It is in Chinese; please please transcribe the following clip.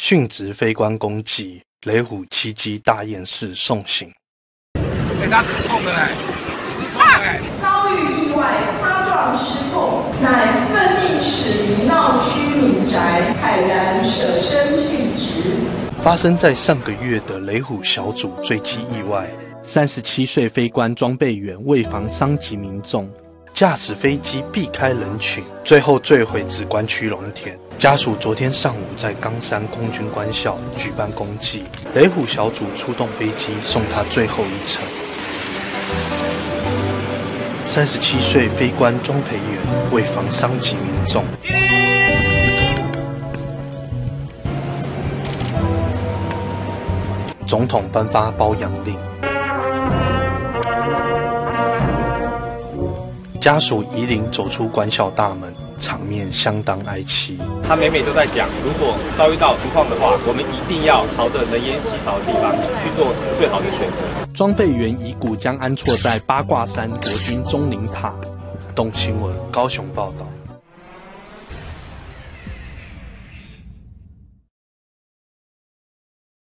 殉职飞官公祭，雷虎七击大雁式送行。哎，他失控了嘞，失控了嘞！遭遇意外，擦撞失控，乃奋命驶离闹区民宅，慨然舍身殉职。发生在上个月的雷虎小组坠机意外，三十七岁飞官装备员为防伤及民众，驾驶飞机避开人群，最后坠毁紫关区农田。家属昨天上午在冈山空军官校举办公祭，雷虎小组出动飞机送他最后一程。三十七岁飞官装培元为防伤及民众。总统颁发包养令，家属移灵走出官校大门，场面相当哀戚。他每每都在讲，如果遭遇到情况的话，我们一定要朝着人烟稀少的地方去做最好的选择。装备员遗骨将安错在八卦山国军钟灵塔。董新闻高雄报道。